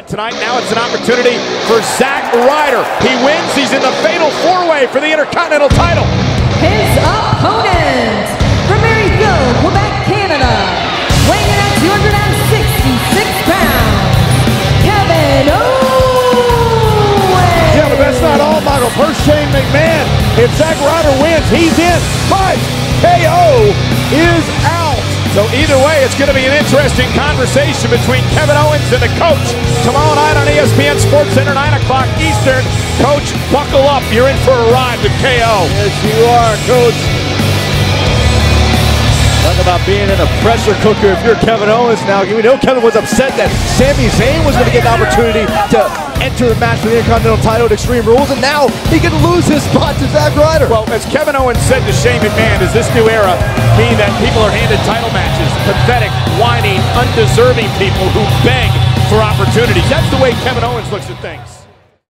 on tonight. Now it's an opportunity for Zack Ryder. He wins. He's in the fatal four-way for the Intercontinental title. His opponent from Marieville, Quebec, Canada, weighing in at 266 pounds, Kevin Owens. Yeah, but that's not all, Michael. First, Shane McMahon. If Zack Ryder wins, he's in. But KO is out. So either way, it's going to be an interesting conversation between Kevin Owens and the coach. Tomorrow night on ESPN Sports Center, 9 o'clock Eastern. Coach, buckle up. You're in for a ride to KO. Yes, you are, Coach. Talk about being in a pressure cooker if you're Kevin Owens now. We know Kevin was upset that Sami Zayn was going to get an opportunity to enter the match for the Intercontinental title at Extreme Rules, and now he can lose his spot to Zack Ryder. Well, as Kevin Owens said to Shane McMahon, does this new era mean that people are handed title matches? Pathetic, whining, undeserving people who beg opportunities. That's the way Kevin Owens looks at things.